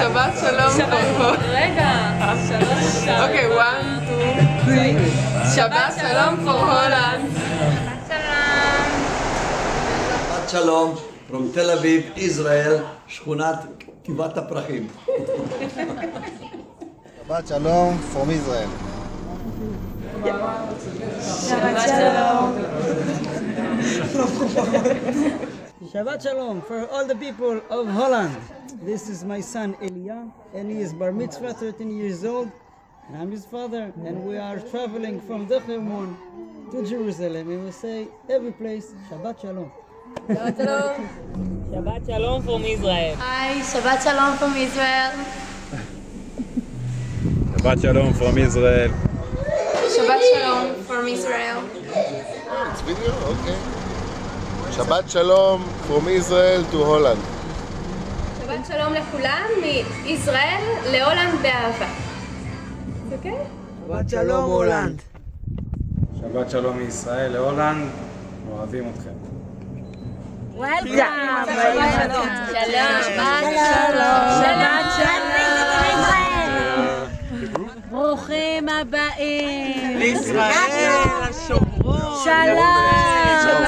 שבת שלום. רגע, שלוש אוקיי, one, two, three. שבת שלום for הולנד. שבת שלום, from תל אביב, ישראל, שכונת גבעת הפרחים. שבת שלום, from Israel. Shabbat Shalom for all the people of Holland. This is my son Elia, and he is bar mitzvah, 13 years old, and I'm his father. And we are traveling from the Hermon to Jerusalem, and we say every place Shabbat Shalom. Shabbat Shalom. Shabbat Shalom from Israel. Hi, Shabbat Shalom from Israel. Shabbat Shalom from Israel. Shabbat Shalom from Israel. It's video? Okay. שבת שלום, from Israel to Holland. שבת שלום לכולם, מישראל להולנד באהבה. אוקיי? Shabbat Shalom Holland. שבת שלום מישראל להולנד, אוהבים אתכם. Welcome. שלום. שבת שלום. ברוכים הבאים. לישראל, השומרון. שלום.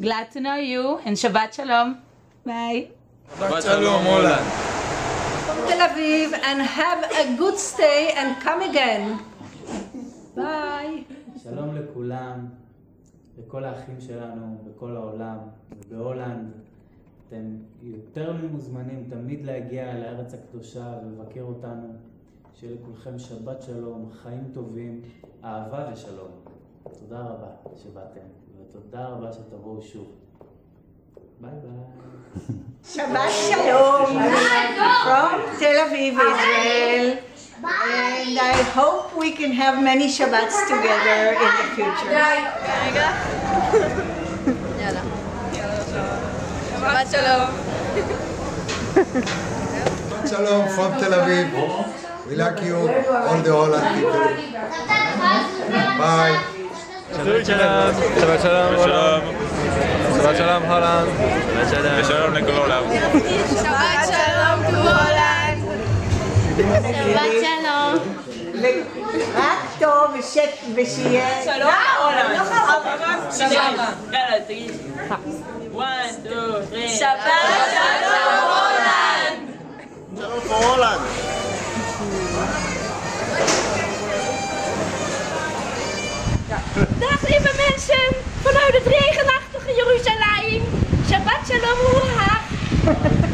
glad to know you and Shabbat Shalom. Bye. שבת שלום הולנד. From Tel Aviv and have a good stay and come again. ביי. שלום לכולם, לכל האחים שלנו בכל העולם ובהולנד. אתם יותר ממוזמנים תמיד להגיע לארץ הקדושה ולבקר אותנו. שיהיה לכולכם שבת שלום, חיים טובים, אהבה ושלום. תודה רבה שבאתם, ותודה רבה שתבואו שוב. ביי ביי. Shabbat Shalom from Tel Aviv, Israel. And I hope we can have many Shabbats together in the future. יאללה. שבת שלום. שלום, from תל אביב. We like you, all the Holland people. Bye. שבת שלום. שבת שלום הולנד. שבת שלום הולנד. ושלום לכל העולם. שבת שלום to הולנד. שבת שלום. רק טוב ושיהיה... שלום one, two, three. שבת שלום הולנד. שלום for mensen vanuit het regenachtige Jeruzalem. Shabbat shalom, hoera.